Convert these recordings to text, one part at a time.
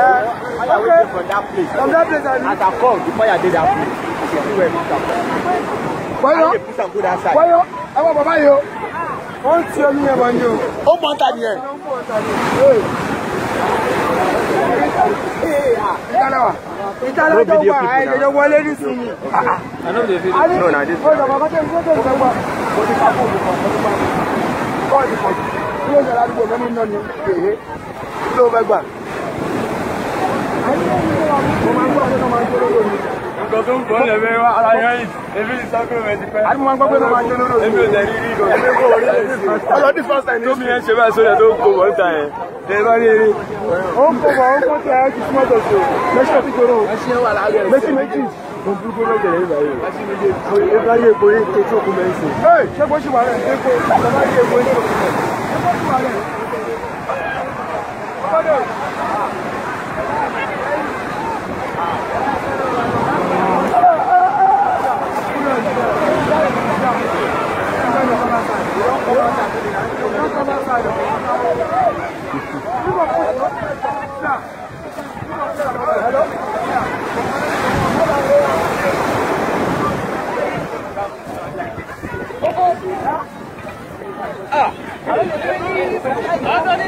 I okay. from that place. From that place, I mean. As I called, the fire did that place. Okay. See where it comes from. Why not? Put and go that side. Why not? I want Baba yo. Wọ́n ti omi yẹn wọ́n ní o. Ó mọ ta ni ẹ. Ìtàlá wa. Ìtàlá tó wà àìjọjọ wọlé ní sinmi. Ah, ah. A ní ọjọ́ bàbá tó ń gbé tó ń gbé wá. Mo ti ká fóònù kan, mo ti máa ń bọ̀. Bọ́ọ̀lù kan. Ilé ìjọba àdúgbò mẹ́rin náà ni èyí. Kí ló fẹ́ gbà? nǹkan tó ń bọ̀ lẹ́fẹ̀ wá ara yẹn yìí ebi ti sọ pé o ti pẹ́. àdìmọ́ gbọ́ pé o máa jó lóró. ebi ò tẹ̀lé rí ìgbọ̀n. ebi kò rí ìgbọ̀n. ọlọ́ this first time. tóbi yẹn ṣe bá sórí ẹ̀ tó kó wọ́n ta yẹn. ẹ bá rí eré. ó ń kó wọ́n ó ń kó tí a ti súnmọ́ tó so. lẹ́sìn ti gbòòrò. lẹ́sìn méjì. mo dúró gbòòrò jẹ̀rẹ̀ yìí báyìí. ẹ bá rí epo yìí tó tó kú mẹ́sìn. ṣé kó ṣì wà rẹ̀ ṣé kó ṣì wà rẹ̀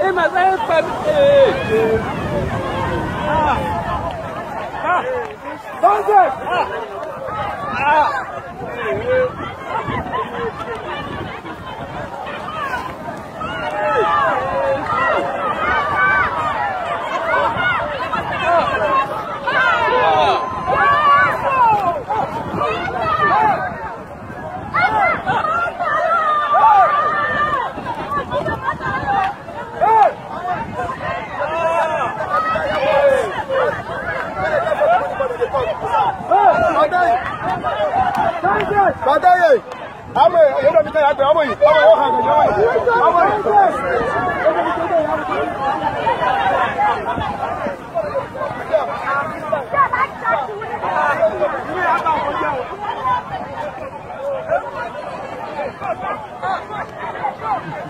Ei, mas é pra mim. Ah! Ah! Vamos! Ah! Ah! Bàdáyé. Àmọ̀ èyí ló fi tẹ̀lé àgbẹ̀ ọmọ yìí. Ọmọ yóò hàn gàjọ́ ọmọ yìí. Ọmọ yìí.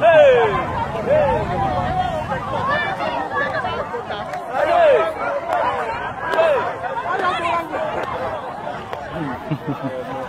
Hey! Hey! Hey! Yeah.